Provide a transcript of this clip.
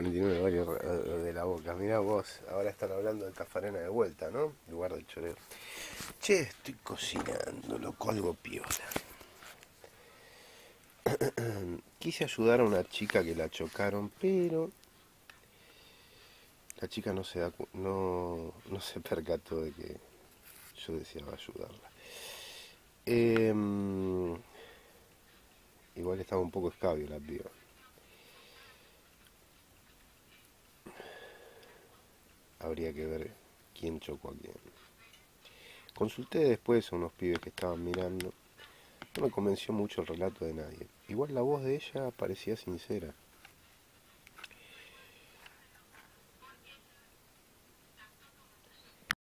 49 varios de la boca. Mirá vos, ahora están hablando de Cafarena de vuelta, ¿no? Lugar de choreo. Che, estoy cocinando, lo colgo piola. Quise ayudar a una chica que la chocaron, pero la chica no se da no, no se percató de que yo deseaba ayudarla. Em, igual estaba un poco escabio la piba. Habría que ver quién chocó a quién. Consulté después a unos pibes que estaban mirando. No me convenció mucho el relato de nadie. Igual la voz de ella parecía sincera.